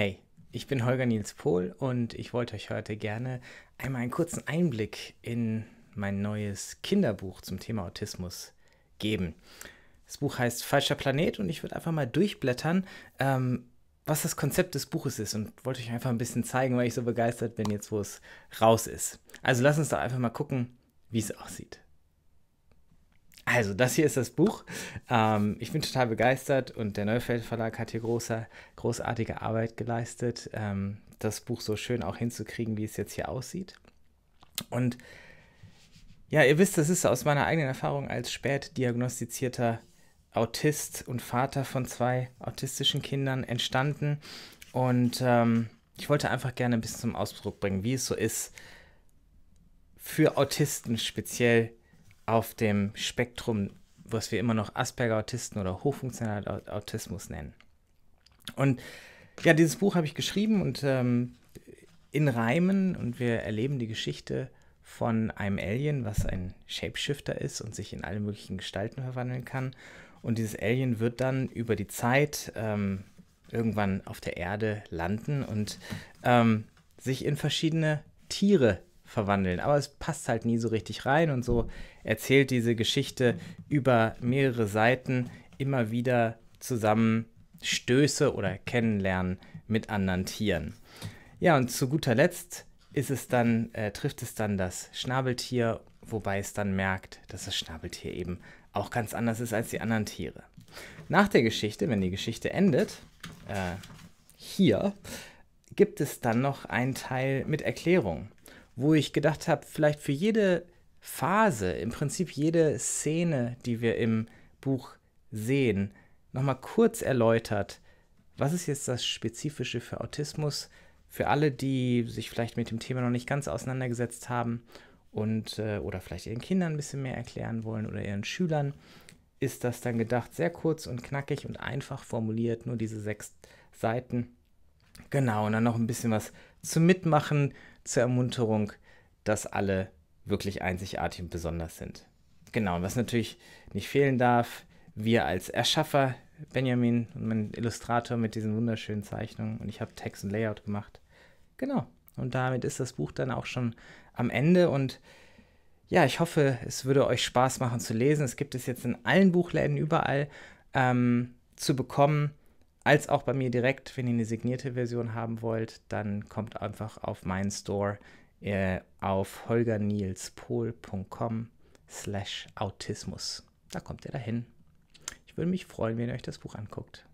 Hey, ich bin Holger Nils Pohl und ich wollte euch heute gerne einmal einen kurzen Einblick in mein neues Kinderbuch zum Thema Autismus geben. Das Buch heißt Falscher Planet und ich würde einfach mal durchblättern, ähm, was das Konzept des Buches ist und wollte euch einfach ein bisschen zeigen, weil ich so begeistert bin, jetzt wo es raus ist. Also lass uns doch einfach mal gucken, wie es aussieht. Also, das hier ist das Buch. Ähm, ich bin total begeistert und der Neufeld Verlag hat hier große, großartige Arbeit geleistet, ähm, das Buch so schön auch hinzukriegen, wie es jetzt hier aussieht. Und ja, ihr wisst, das ist aus meiner eigenen Erfahrung als spät diagnostizierter Autist und Vater von zwei autistischen Kindern entstanden. Und ähm, ich wollte einfach gerne ein bisschen zum Ausdruck bringen, wie es so ist, für Autisten speziell auf dem Spektrum, was wir immer noch Asperger-Autisten oder hochfunktionaler Autismus nennen. Und ja, dieses Buch habe ich geschrieben und ähm, in Reimen und wir erleben die Geschichte von einem Alien, was ein Shapeshifter ist und sich in alle möglichen Gestalten verwandeln kann. Und dieses Alien wird dann über die Zeit ähm, irgendwann auf der Erde landen und ähm, sich in verschiedene Tiere verwandeln. Aber es passt halt nie so richtig rein und so erzählt diese Geschichte über mehrere Seiten immer wieder zusammen Stöße oder Kennenlernen mit anderen Tieren. Ja, und zu guter Letzt ist es dann, äh, trifft es dann das Schnabeltier, wobei es dann merkt, dass das Schnabeltier eben auch ganz anders ist als die anderen Tiere. Nach der Geschichte, wenn die Geschichte endet, äh, hier, gibt es dann noch einen Teil mit Erklärung wo ich gedacht habe, vielleicht für jede Phase, im Prinzip jede Szene, die wir im Buch sehen, nochmal kurz erläutert, was ist jetzt das Spezifische für Autismus, für alle, die sich vielleicht mit dem Thema noch nicht ganz auseinandergesetzt haben und äh, oder vielleicht ihren Kindern ein bisschen mehr erklären wollen oder ihren Schülern, ist das dann gedacht sehr kurz und knackig und einfach formuliert, nur diese sechs Seiten. Genau, und dann noch ein bisschen was zum Mitmachen, zur Ermunterung, dass alle wirklich einzigartig und besonders sind. Genau, und was natürlich nicht fehlen darf, wir als Erschaffer, Benjamin und mein Illustrator mit diesen wunderschönen Zeichnungen und ich habe Text und Layout gemacht. Genau, und damit ist das Buch dann auch schon am Ende und ja, ich hoffe, es würde euch Spaß machen zu lesen. Es gibt es jetzt in allen Buchläden überall ähm, zu bekommen als auch bei mir direkt, wenn ihr eine signierte Version haben wollt, dann kommt einfach auf meinen Store äh, auf holgernilspol.com slash autismus. Da kommt ihr dahin. Ich würde mich freuen, wenn ihr euch das Buch anguckt.